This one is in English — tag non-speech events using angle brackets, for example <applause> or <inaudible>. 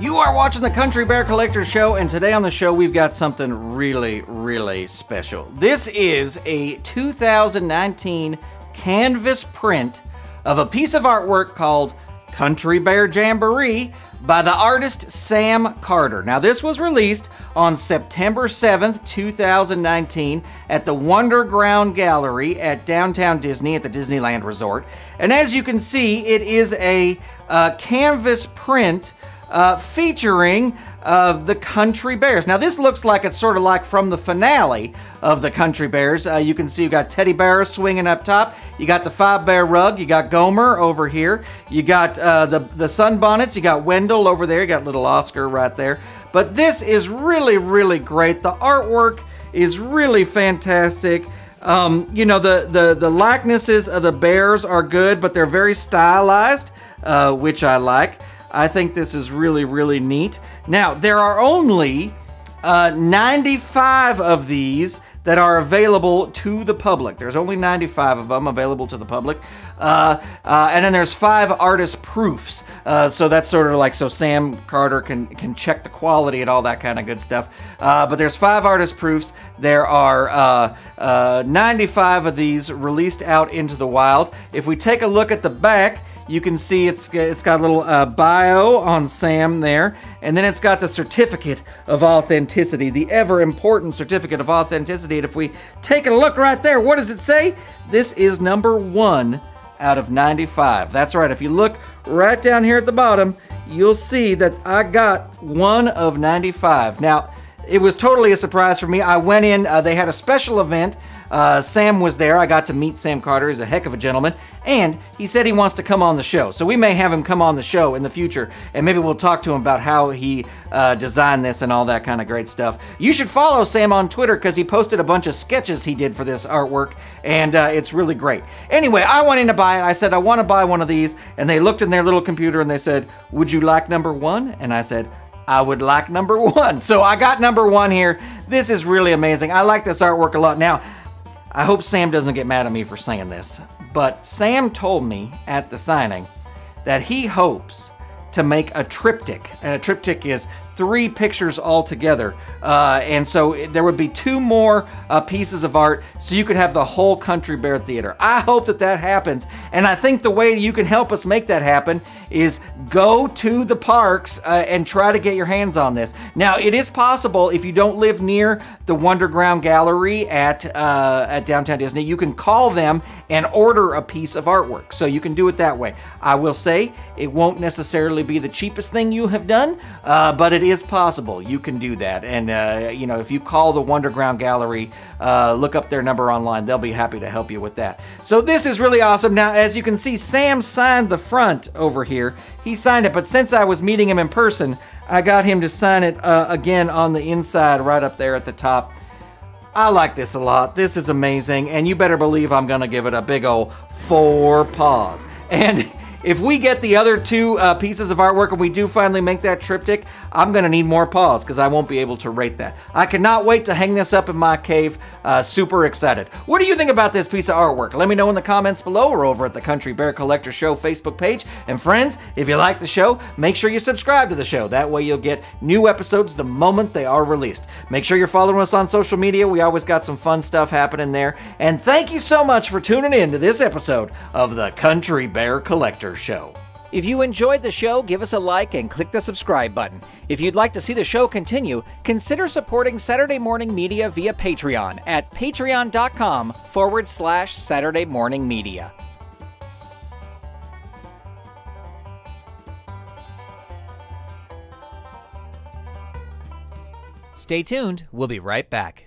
You are watching the Country Bear Collector Show, and today on the show we've got something really, really special. This is a 2019 canvas print of a piece of artwork called Country Bear Jamboree by the artist Sam Carter. Now, this was released on September 7th, 2019, at the Wonderground Gallery at downtown Disney at the Disneyland Resort. And as you can see, it is a uh, canvas print uh, featuring uh, the Country Bears. Now, this looks like it's sort of like from the finale of the Country Bears. Uh, you can see you've got Teddi Barra swinging up top. You got the Five Bear rug. You got Gomer over here. You got uh, the, the sunbonnets. You got Wendell over there. You got little Oscar right there. But this is really, really great. The artwork is really fantastic. Um, you know, the, the, the likenesses of the bears are good, but they're very stylized, uh, which I like. I think this is really, really neat. Now, there are only uh, 95 of these that are available to the public. There's only 95 of them available to the public. Uh, uh, and then there's five artist proofs. Uh, so that's sort of like so Sam Carter can can check the quality and all that kind of good stuff. Uh, but there's five artist proofs. There are uh, uh, 95 of these released out into the wild. If we take a look at the back, you can see it's it's got a little uh, bio on Sam there, and then it's got the certificate of authenticity, the ever important certificate of authenticity. If we take a look right there, what does it say? This is number one out of 95. That's right. If you look right down here at the bottom, you'll see that I got one of 95. Now, it was totally a surprise for me. I went in, uh, they had a special event uh, Sam was there. I got to meet Sam Carter. He's a heck of a gentleman. And he said he wants to come on the show. So we may have him come on the show in the future. And maybe we'll talk to him about how he uh, designed this and all that kind of great stuff. You should follow Sam on Twitter because he posted a bunch of sketches he did for this artwork. And uh, it's really great. Anyway, I went in to buy it. I said, I want to buy one of these. And they looked in their little computer and they said, Would you like number one? And I said, I would like number <laughs> one. So I got number one here. This is really amazing. I like this artwork a lot. Now, I hope Sam doesn't get mad at me for saying this, but Sam told me at the signing that he hopes to make a triptych. And a triptych is three pictures all together. Uh, and so there would be two more uh, pieces of art so you could have the whole Country Bear Theater. I hope that that happens. And I think the way you can help us make that happen is go to the parks uh, and try to get your hands on this. Now, it is possible if you don't live near the Wonderground Gallery at, uh, at Downtown Disney, you can call them and order a piece of artwork. So you can do it that way. I will say it won't necessarily be the cheapest thing you have done, uh, but it is possible. You can do that. And, uh, you know, if you call the Wonderground Gallery, uh, look up their number online, they'll be happy to help you with that. So this is really awesome. Now, as you can see, Sam signed the front over here. He signed it, but since I was meeting him in person, I got him to sign it uh, again on the inside right up there at the top. I like this a lot. This is amazing, and you better believe I'm going to give it a big old four paws. And <laughs> if we get the other two uh, pieces of artwork and we do finally make that triptych, I'm going to need more paws because I won't be able to rate that. I cannot wait to hang this up in my cave. Uh, super excited. What do you think about this piece of artwork? Let me know in the comments below or over at the Country Bear Collector Show Facebook page. And friends, if you like the show, make sure you subscribe to the show. That way you'll get new episodes the moment they are released. Make sure you're following us on social media. We always got some fun stuff happening there. And thank you so much for tuning in to this episode of the Country Bear Collector Show. If you enjoyed the show, give us a like and click the subscribe button. If you'd like to see the show continue, consider supporting Saturday Morning Media via Patreon at patreon.com forward slash Saturday Morning Media. Stay tuned, we'll be right back.